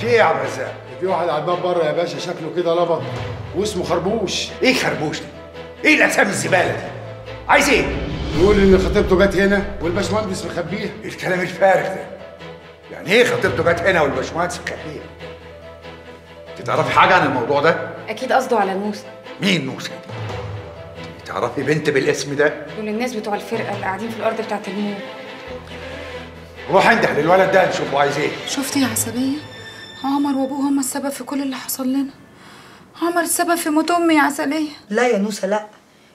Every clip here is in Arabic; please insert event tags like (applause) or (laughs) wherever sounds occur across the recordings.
في إيه يا عبد الرزاق؟ في واحد على الباب بره يا باشا شكله كده لبط واسمه خربوش إيه خربوش دي؟ إيه الأسامي الزبالة دي؟ عايز إيه؟ يقول إن خطيبته جت هنا والباشمهندس مخبيها إيه الكلام الفارغ ده؟ يعني إيه خطيبته جت هنا والباشمهندس مخبيها؟ انت تعرفي حاجة عن الموضوع ده؟ أكيد قصده على نوسة مين نوسه دي؟ تعرفي بنت بالاسم ده؟ دول الناس بتوع الفرقة اللي قاعدين في الأرض بتاعت المول روح انده للولد ده نشوفه عايز إيه شفتي يا عسلية عمر وابوه هما السبب في كل اللي حصل لنا. عمر السبب في موت أمي يا عسلية. لا يا نوسة لا.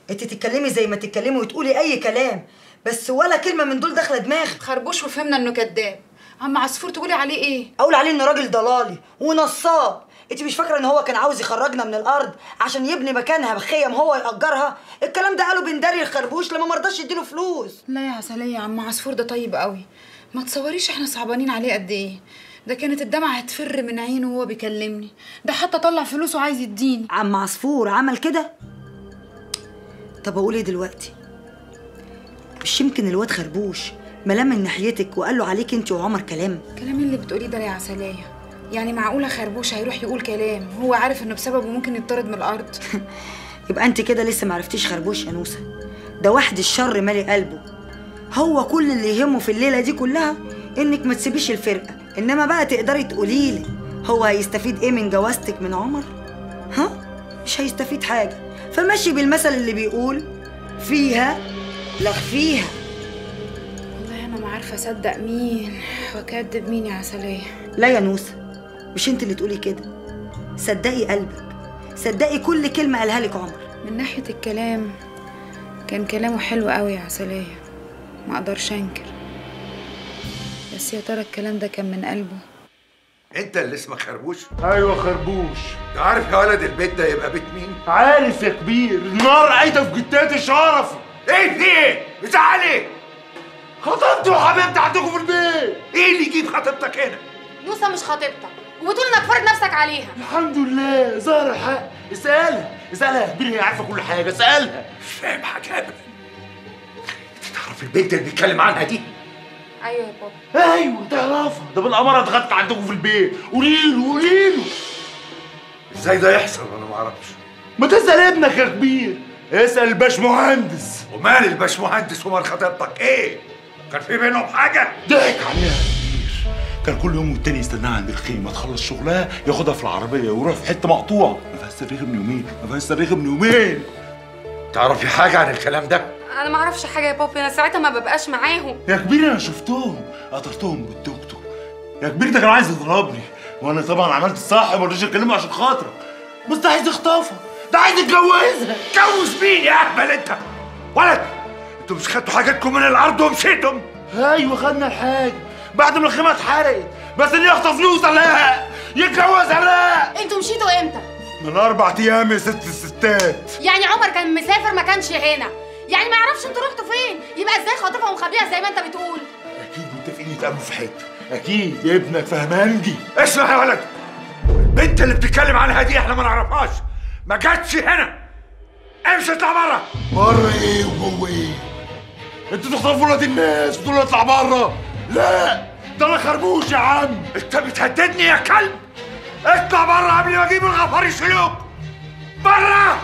انت تتكلمي زي ما تتكلمي وتقولي أي كلام بس ولا كلمة من دول داخلة دماغي خربوش وفهمنا إنه كذاب. عم عصفور تقولي عليه إيه؟ أقول عليه إنه راجل ضلالي ونصاب. انت مش فاكرة إن هو كان عاوز يخرجنا من الأرض عشان يبني مكانها بخيم هو يأجرها؟ الكلام ده قاله بنداري الخربوش لما مرضاش يديله فلوس. لا يا عسلية عم عصفور ده طيب قوي. ما تصوريش إحنا صعبانين عليه قد إيه. ده كانت الدمعة هتفر من عينه وهو بيكلمني. ده حتى طلع فلوسه عايز يديني. عم عصفور عمل كده؟ طب أقول إيه دلوقتي؟ مش يمكن الواد خربوش ملام من ناحيتك وقال له عليك أنت وعمر كلام؟ كلام اللي بتقوليه ده يا عسلية. يعني معقولة خربوش هيروح يقول كلام؟ هو عارف إنه بسببه ممكن يطرد من الأرض؟ (laughs) يبقى أنت كده لسه معرفتيش خربوش يا نوسة. ده واحد الشر مالي قلبه. هو كل اللي يهمه في الليلة دي كلها إنك ما تسيبيش الفرقة. إنما بقى تقدري تقولي لي هو هيستفيد إيه من جوازتك من عمر؟ ها؟ مش هيستفيد حاجة. فماشي بالمثل اللي بيقول فيها لخفيها والله أنا ما عارفة أصدق مين واكدب مين يا عسلية. لا يا نوسة مش أنت اللي تقولي كده. صدقي قلبك صدقي كل كلمة قالها لك عمر. من ناحية الكلام كان كلامه حلو قوي يا عسلية. ما أقدرش أنكر. بس يا ترى الكلام ده كان من قلبه. انت اللي اسمك خربوش؟ أيوه خربوش. انت عارف يا ولد البيت ده يبقى بيت مين؟ عارف يا كبير النار قايده في جتات شرف إيه في إيه؟ بتاع إيه؟ خطيبتي وحبيبتي عندكم في البيت. إيه اللي يجيب خطيبتك هنا؟ نوسة مش خطيبتك وبتقول انك فرض نفسك عليها. الحمد لله ظهر الحق. اسألها اسألها يا كبير هي عارفة كل حاجة. اسألها. مش فاهم حاجة ابدا. انت تعرف البنت اللي بيتكلم عنها دي؟ أيوه يا بابا. أيوه تعرفها ده بالأمارة اتغدت عندكم في البيت. قولي له قولي له إزاي ده يحصل؟ أنا ما أعرفش. ما تسأل ابنك يا كبير. اسأل الباشمهندس. ومال الباشمهندس ومال خطيبتك إيه؟ كان في بينهم حاجة؟ ضحك عليها يا كبير. كان كل يوم والتاني يستناها عند الخيمة. تخلص شغلها ياخدها في العربية ويروح في حتة مقطوعة. ما فيهاش صريخ من يومين. ما فيهاش صريخ من يومين. تعرفي حاجة عن الكلام ده؟ أنا ما أعرفش حاجة يا بابا أنا ساعتها ما ببقاش معاهم. يا كبير أنا شفتهم قطرتهم بالتوك توك يا كبير ده كان عايز يضربني. وأنا طبعا عملت الصح ما رضيتش أكلمه عشان خاطرك بس ده عايز يخطفها. ده عايز يتجوزها. جوز مين يا أهبل أنت؟ ولد أنتوا مش خدتوا حاجاتكم من الأرض ومشيتم أيوه خدنا الحاجة. بعد ما الخيمة اتحرقت. بس اللي يخطف فلوسها لا يتجوزها لا. أنتوا مشيتوا إمتى؟ من أربع أيام يا ست الستات. يعني عمر كان مسافر ما كانش هنا. يعني ما يعرفش أنتوا رحتوا فين. يبقى إزاي خاطفها ومخبيها زي ما انت بتقول؟ أكيد متفقين يتقابلوا في حتة أكيد ابنك فهمانجي اسمع يا ولد. البنت اللي بتتكلم عنها دي إحنا ما نعرفهاش. ما جاتش هنا. امشي اطلع بره بره إيه وجوه إيه؟ أنتوا تخطفوا ولاد الناس وتقولوا اطلع بره لا ده أنا خربوش يا عم. أنت بتهددني يا كلب. اطلع بره قبل ما أجيب الغفار يشيلوك بره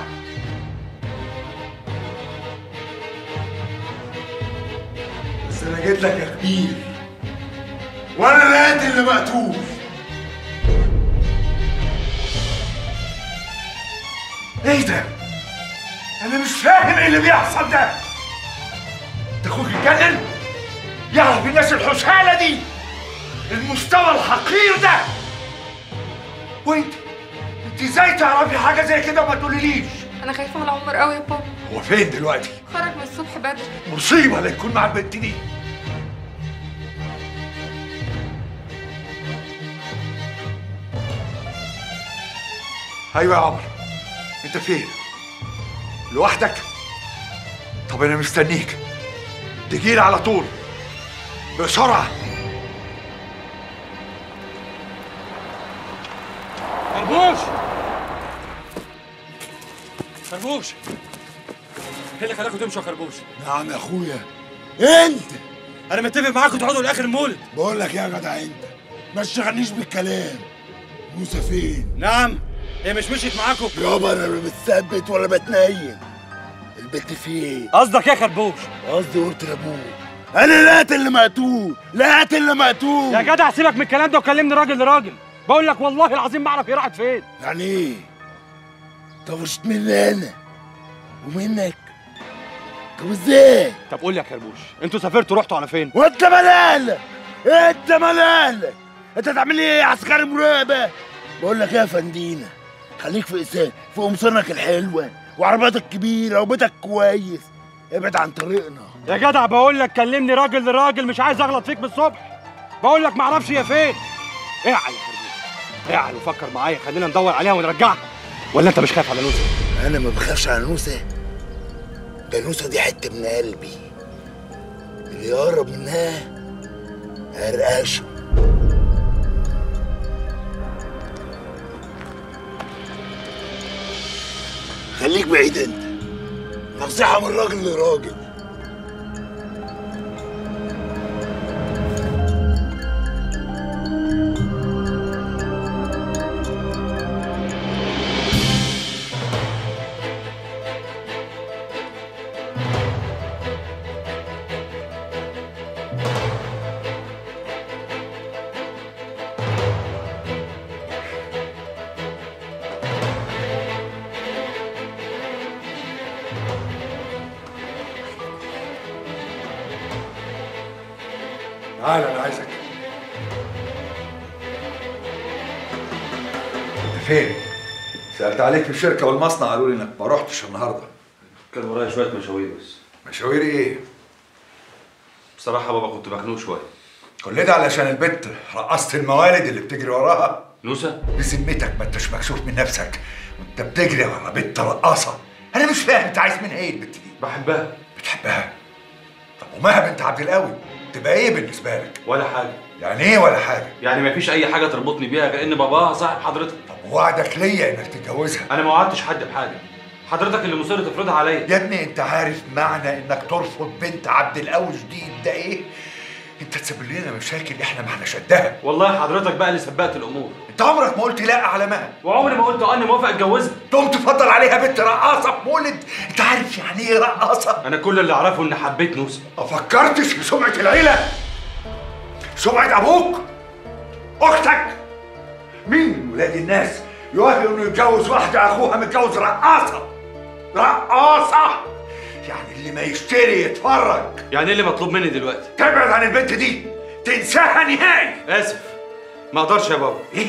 بس أنا جيت لك يا كبير. وأنا لقيت اللي مقتول إيه ده؟ أنا مش فاهم إيه اللي بيحصل ده. أنت أخوك اتجنن يعرف الناس الحسالة دي؟ المستوى الحقير ده؟ وأنت أنت إزاي تعرفي حاجة زي كده وما تقوليليش؟ أنا خايفة على عمر قوي يا بابا. هو فين دلوقتي؟ خرج من الصبح بدري. مصيبة لا يكون مع البنت دي. أيوه يا عمر. أنت فين؟ لوحدك؟ طب أنا مستنيك. تجيلي على طول. بسرعة. خربوش خربوش إيه اللي خلاكوا تمشوا يا خربوش؟ نعم يا اخويا. انت. أنا متفق معاكم تقعدوا لاخر المولد بقول لك يا جدع انت ما تشغلنيش بالكلام. موسى فين؟ نعم. هي مش مشيت معاكم يابا أنا لا بتثبت ولا بتنيم. البنت فين؟ قصدك إيه يا خربوش؟ قصدي قلت لابوه أنا لقيت اللي مقتول لقيت اللي مقتول. يا جدع سيبك من الكلام ده وكلمني راجل لراجل. بقول لك والله العظيم ما اعرف هي راحت فين. يعني إيه؟ طفشت مني أنا؟ ومنك؟ طب إزاي؟ طب قول لي يا خربوش أنتوا سافرتوا رحتوا على فين؟ وانت ملالك انت ملالك انت تعمل إيه يا عسكري مراقبه بقول لك إيه يا فندينا خليك في إسان في قمصانك الحلوة وعربيتك كبيرة وبيتك كويس. ابعد عن طريقنا. يا جدع بقول لك كلمني راجل لراجل مش عايز أغلط فيك من الصبح بقول لك ما أعرفش هي فين. اعل يا خربوش اعل وفكر معايا خلينا ندور عليها ونرجعها. ولا أنت مش خايف على نوسة؟ أنا ما بخافش على نوسة. ده نوسه دي حتة من قلبي. اللي يقرب منها هرقشه خليك بعيد انت. نصيحة من راجل لراجل. فين؟ سألت عليك في الشركة والمصنع قالوا لي إنك ما رحتش النهارده. كان ورايا شوية مشاوير بس. مشاوير إيه؟ بصراحة بابا كنت مخنوق شوية. كل ده علشان البت رقصت الموالد اللي بتجري وراها. نوسة؟ بذمتك ما انتش مكسوف من نفسك. وانت بتجري ورا بنت رقاصة. أنا مش فاهم أنت عايز منها إيه البت دي. بحبها. بتحبها؟ طب ومها بنت عبد القوي تبقى إيه بالنسبة لك؟ ولا حاجة. يعني إيه ولا حاجة؟ يعني مفيش أي حاجة تربطني بيها غير إن باباها صاحب حضرتك. طب وعدك ليا إنك تتجوزها. أنا ما وعدتش حد بحاجة. حضرتك اللي مصر تفرضها عليا. يا ابني أنت عارف معنى إنك ترفض بنت عبد القوي جديد ده إيه؟ أنت تسبب لنا مشاكل إحنا ما احناش قدها. والله حضرتك بقى اللي سبقت الأمور. أنت عمرك ما قلت لا على مها وعمري ما قلت أنا موافق أتجوزها. تقوم تفضل عليها بنت رقاصة في مولد. أنت عارف يعني إيه رقاصة؟ أنا كل اللي أعرفه إن حبيت نوسة. ما فكرتش في سمعة العيلة. سمعة أبوك أختك. مين من ولاد الناس؟ يوافق إنه يتجوز واحدة أخوها متجوز رقاصة. رقاصة؟ يعني اللي ما يشتري يتفرج. يعني إيه اللي مطلوب مني دلوقتي؟ تبعد عن البنت دي. تنساها نهائي. آسف. ما أقدرش يا بابا. إيه؟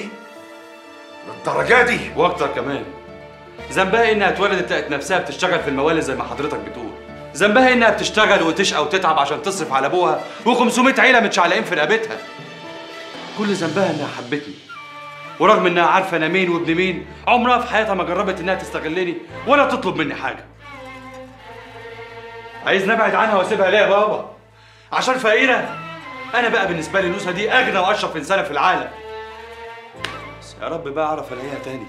للدرجة دي؟ وأكتر كمان. ذنبها إنها اتولدت لقت نفسها بتشتغل في الموالد زي ما حضرتك بتقول. ذنبها إنها بتشتغل وتشقى وتتعب عشان تصرف على أبوها و500 عيلة متشعلقين في رقبتها. كل ذنبها إنها حبتني. ورغم إنها عارفة أنا مين وابن مين عمرها في حياتها ما جربت إنها تستغلني ولا تطلب مني حاجة. عايز نبعد عنها وأسيبها ليه يا بابا عشان فقيرة. أنا بقى بالنسبة لي نوسة دي أغنى وأشرف إنسانة في العالم. بس يا رب بقى أعرف ألاقيها تاني.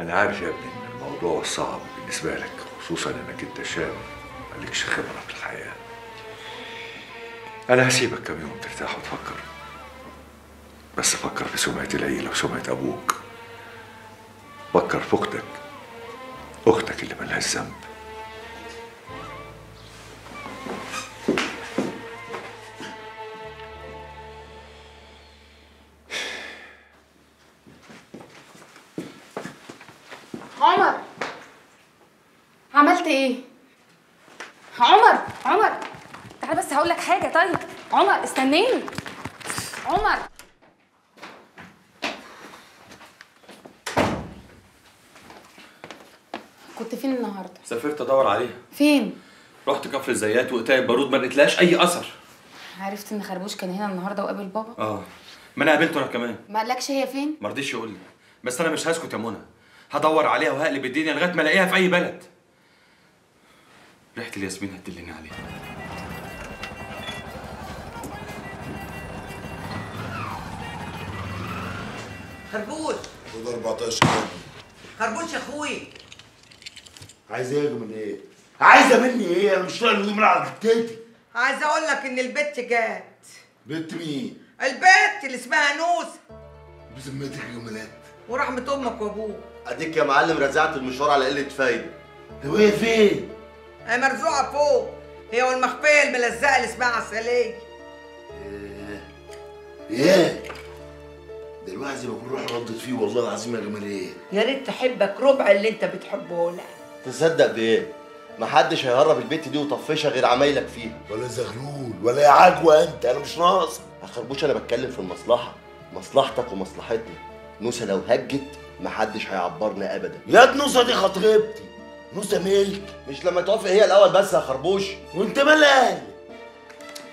أنا عارف يا ابني إن الموضوع صعب بالنسبة لك خصوصا إنك أنت شاب مالكش خبرة في الحياة. أنا هسيبك كم يوم ترتاح وتفكر. بس فكر في سمعة العيلة وسمعة أبوك. فكر في أختك. أختك اللي ملهاش ذنب. عمر! عملت إيه؟ عمر! عمر! بس حاجة. طيب عمر عمر! كنت فين النهارده؟ سافرت أدور عليها. فين؟ رحت كفر الزيات وقتايل بارود ما لقيتلهاش أي أثر. عرفت إن خربوش كان هنا النهارده وقابل بابا؟ آه. ما أنا قابلته أنا كمان. ما قالكش هي فين؟ ما رضيش يقول لي. بس أنا مش هسكت يا منى. هدور عليها وهقلب الدنيا لغاية ما ألاقيها في أي بلد. ريحة الياسمين هتدلني عليها. خربوش. خد 14 جنيه خربوش يا أخوي. عايز إيه من إيه؟ عايزة مني إيه؟ أنا مش طايق الهدوم على كتافي عايزه أقول لك إن البت جات. بنت مين؟ البت اللي اسمها نوس. بذمتك يا جمالات ورحمة أمك وأبوك. أديك يا معلم رزعت المشوار على قلة فايدة. طب وهي فين؟ هي مرزوعة فوق. هي والمخفية الملزقة اللي اسمها عسلية. إيه ده الواحد زي ما يكون روح ردت فيه والله العظيم يا جمالات يا ريت تحبك ربع اللي أنت بتحبه لها تصدق بإيه؟ محدش هيهرب البت دي وطفشها غير عمايلك فيها. ولا زغلول ولا يا عجوة أنت أنا مش ناقص. يا خربوش أنا بتكلم في المصلحة مصلحتك ومصلحتنا. نوسة لو هجت محدش هيعبرنا ابدا. يا نوسة دي خطيبتي نوسة ملك. مش لما توافق هي الأول بس يا خربوش وأنت مالك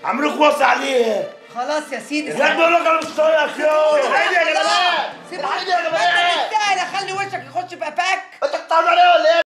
عمرك واصي عليها. خلاص يا سيدي. يا بقول لك أنا مش طايقك يا الحقيني يا جماعة. سيب الحقيني يا انت جماعة مستاهل اخلي وشك يخش في قفاك أنت بتعمل عليا ولا إيه؟